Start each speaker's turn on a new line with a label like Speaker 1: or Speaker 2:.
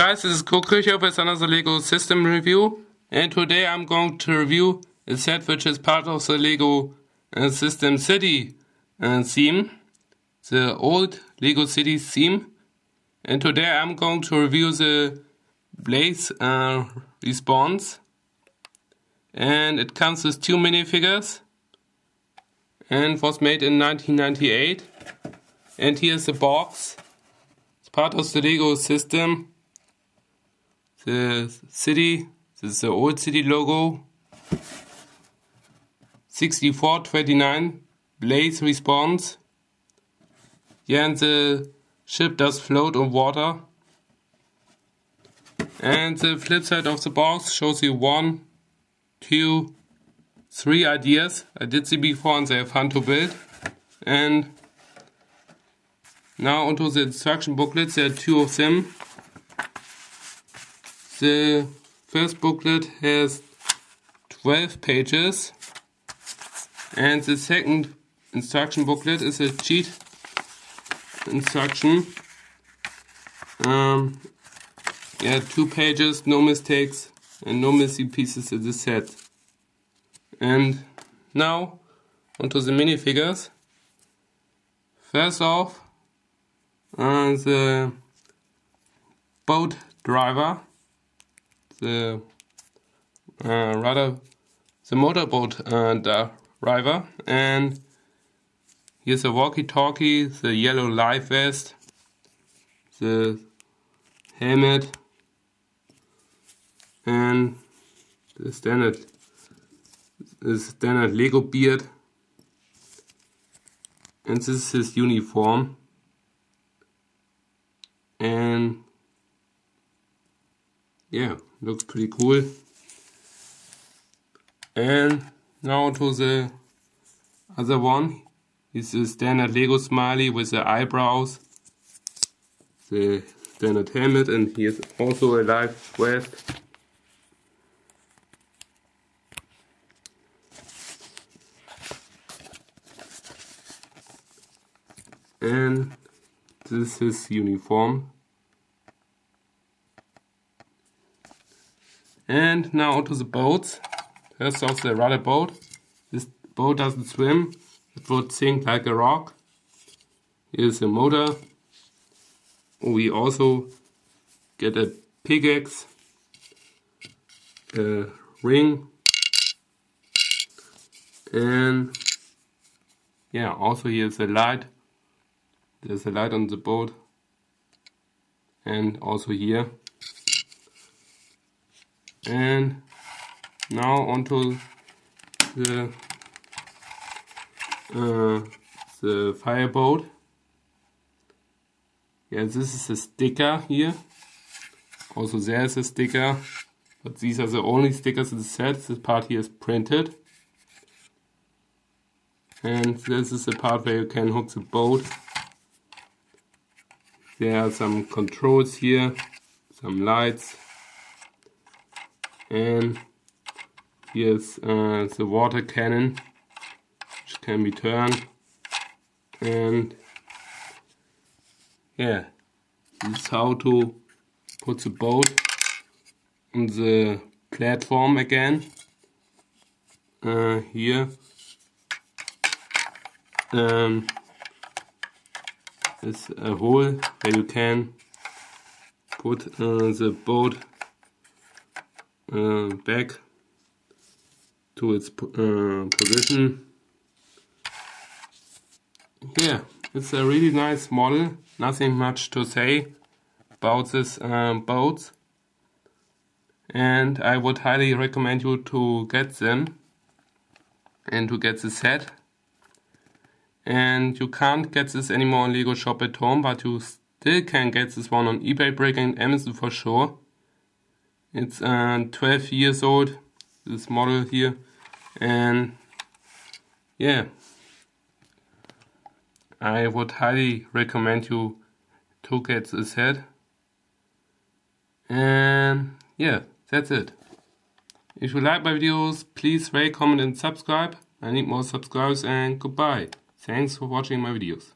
Speaker 1: Guys, this is Kirchhoff with another LEGO system review. And today I'm going to review a set which is part of the LEGO uh, System City uh, theme. The old LEGO City theme. And today I'm going to review the Blaze uh, Responder. And it comes with two minifigures. And was made in 1998. And here's the box. It's part of the LEGO system the city, this is the old city logo. 6429 Blaze Responder. Yeah, and the ship does float on water. And the flip side of the box shows you one, two, three ideas. I did see before and they are fun to build. And now onto the instruction booklets, there are two of them. The first booklet has 12 pages and the second instruction booklet is a cheat instruction. Um, yeah, two pages, no mistakes and no missing pieces in the set. And now onto the minifigures. First off, uh, the boat driver the uh, rather the motorboat uh, driver. And here's a walkie-talkie, the yellow life vest, the helmet and the standard the standard Lego beard. And this is his uniform and yeah looks pretty cool. And now to the other one is the standard Lego smiley with the eyebrows the standard helmet and he here's also a life vest and this is uniform And now to the boats. First off the rudder boat. This boat doesn't swim. It would sink like a rock. Here's the motor. We also get a pickaxe, a ring, and yeah, also here's a light. There's a light on the boat, and also here and now onto the uh, the fireboat yeah this is a sticker here. Also there is a sticker but these are the only stickers in the set. This part here is printed. And this is the part where you can hook the boat there are some controls here some lights and here's uh, the water cannon which can be turned. And yeah this is how to put the boat on the platform again. Uh, here. Um, is a hole where you can put uh, the boat uh, back to its uh, position. Yeah, it's a really nice model. Nothing much to say about this um, boat. And I would highly recommend you to get them and to get the set. And you can't get this anymore on Lego Shop at home, but you still can get this one on eBay Brick and Amazon for sure. It's uh, 12 years old, this model here, and yeah, I would highly recommend you to get this head. And yeah, that's it. If you like my videos, please rate, comment and subscribe. I need more subscribers and goodbye. Thanks for watching my videos.